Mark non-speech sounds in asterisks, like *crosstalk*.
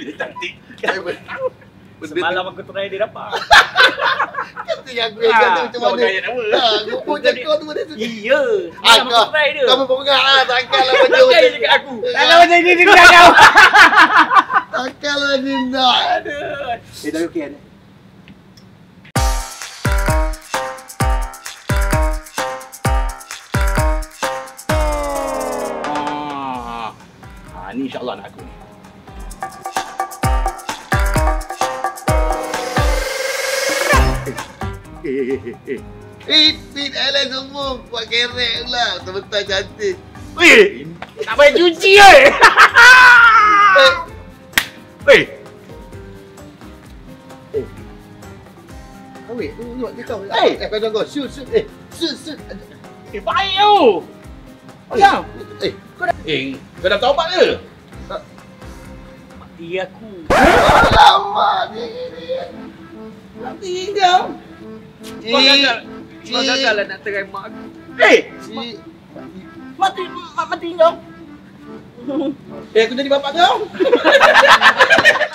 punya cantik. Semalam aku try dia dapat. *laughs* Kata yang aku yang kata Ah, macam kau mana. Ha, kau pun Jadi- cakap tu mana tu. Iya. Ah, Semalam kau, aku try dia. kamu pengah ah, takkanlah macam Pakai je kat aku. Kalau macam ni dia kau. *laughs* Takkanlah dia nak. Aduh. Eh, dah okey ada. Ah, ah ni insyaAllah anak aku ni. Eh, eh, eh, eh. Eh, alah sombong. Buat kerek pula. Betul-betul cantik. Weh, nak bayar cuci *laughs* eh. Eh, Weh, Awik, tu tengok dia kau. Eh. Eh, kau tengok. Shoot, shoot. Eh, shoot, shoot. eh baik tu. Ayam. Eh, Eh, kau dah taubat ke? Mati aku. alamak dia ni. Nanti kau. Kau gagal. Kau gagal lah nak try mak aku. Eh, Cik. mati mati kau. Eh, aku jadi bapak kau. *laughs*